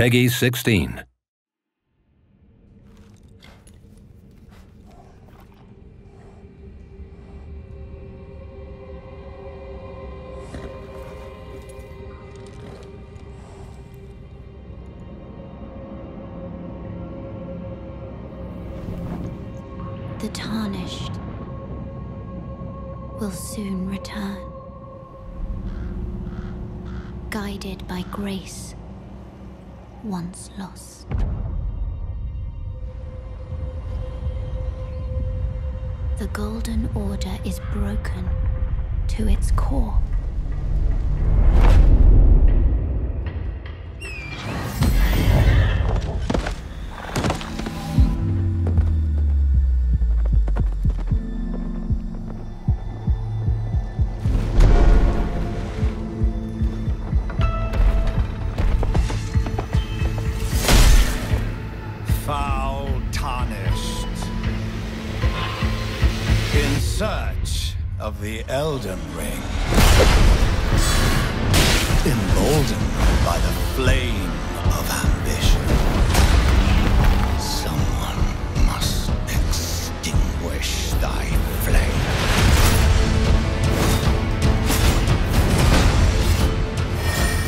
PEGI 16. The tarnished will soon return, guided by grace once lost. The Golden Order is broken to its core. Foul tarnished. In search of the Elden Ring. Emboldened by the flame of ambition. Someone must extinguish thy flame.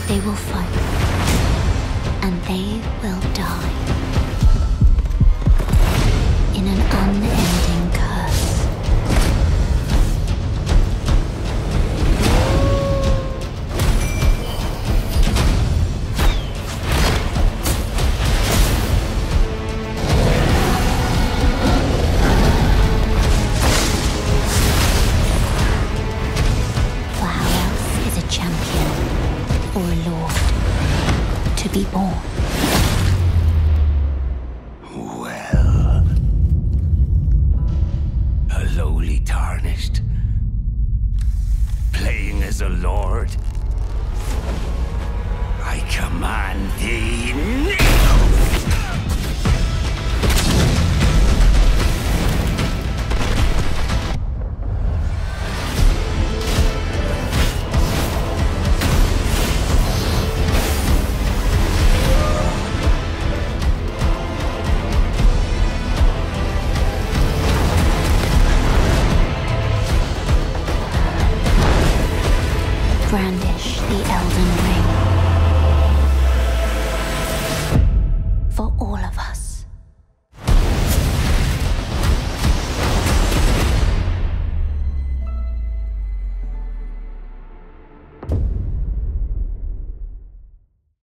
They will fight, and they will die. be born. Well, a lowly tarnished, playing as a lord, I command